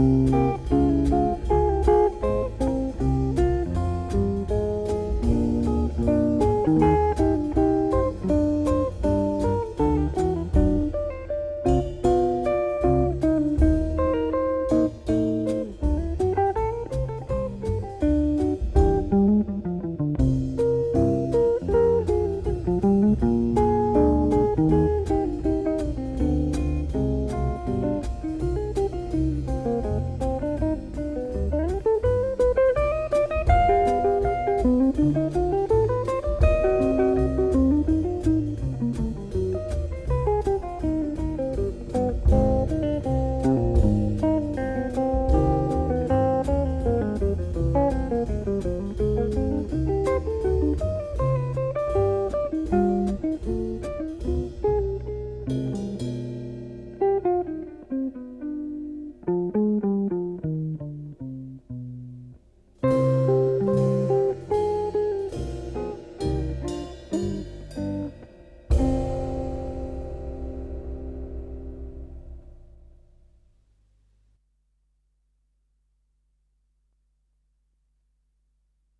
Música